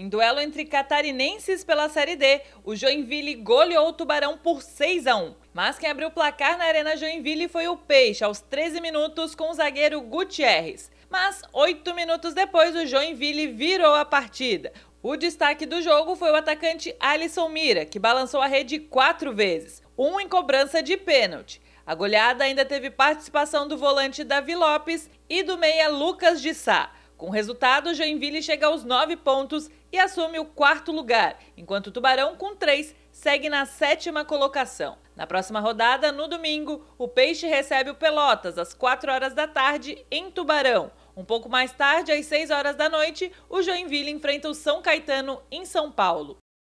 Em duelo entre catarinenses pela Série D, o Joinville goleou o Tubarão por 6 a 1. Mas quem abriu o placar na Arena Joinville foi o Peixe, aos 13 minutos, com o zagueiro Gutierrez. Mas, oito minutos depois, o Joinville virou a partida. O destaque do jogo foi o atacante Alisson Mira, que balançou a rede quatro vezes, um em cobrança de pênalti. A goleada ainda teve participação do volante Davi Lopes e do meia Lucas de Sá. Com o resultado, Joinville chega aos nove pontos e assume o quarto lugar, enquanto o Tubarão, com três, segue na sétima colocação. Na próxima rodada, no domingo, o Peixe recebe o Pelotas às 4 horas da tarde em Tubarão. Um pouco mais tarde, às 6 horas da noite, o Joinville enfrenta o São Caetano em São Paulo.